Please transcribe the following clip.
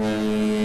Música